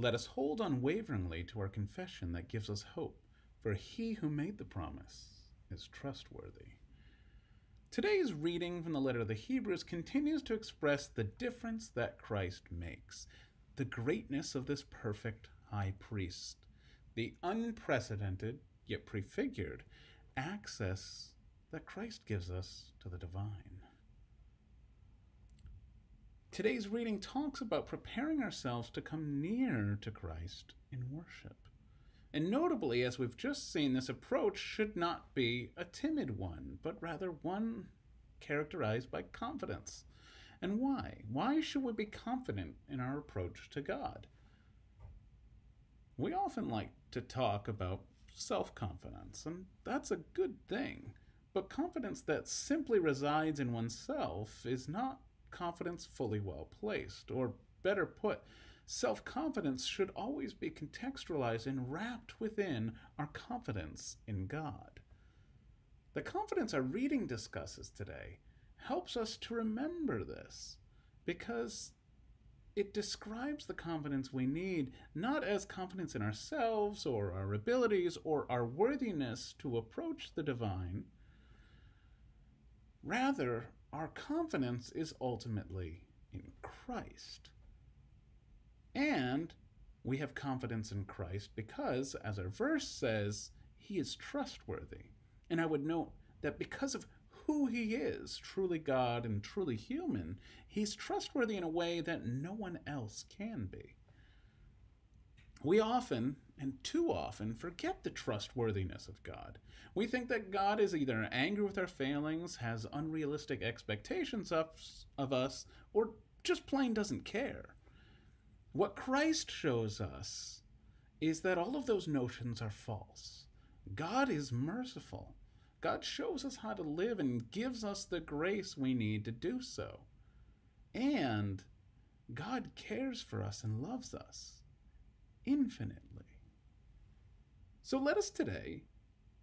Let us hold unwaveringly to our confession that gives us hope, for he who made the promise is trustworthy. Today's reading from the letter of the Hebrews continues to express the difference that Christ makes, the greatness of this perfect high priest, the unprecedented, yet prefigured, access that Christ gives us to the divine. Today's reading talks about preparing ourselves to come near to Christ in worship. And notably, as we've just seen, this approach should not be a timid one, but rather one characterized by confidence. And why? Why should we be confident in our approach to God? We often like to talk about self confidence, and that's a good thing. But confidence that simply resides in oneself is not confidence fully well placed, or better put, Self confidence should always be contextualized and wrapped within our confidence in God. The confidence our reading discusses today helps us to remember this because it describes the confidence we need not as confidence in ourselves or our abilities or our worthiness to approach the divine. Rather, our confidence is ultimately in Christ. And we have confidence in Christ because, as our verse says, he is trustworthy. And I would note that because of who he is, truly God and truly human, he's trustworthy in a way that no one else can be. We often, and too often, forget the trustworthiness of God. We think that God is either angry with our failings, has unrealistic expectations of, of us, or just plain doesn't care. What Christ shows us is that all of those notions are false. God is merciful. God shows us how to live and gives us the grace we need to do so. And God cares for us and loves us infinitely. So let us today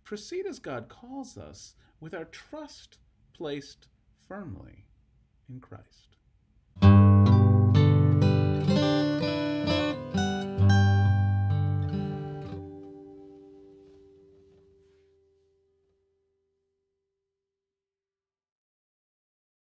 proceed as God calls us with our trust placed firmly in Christ.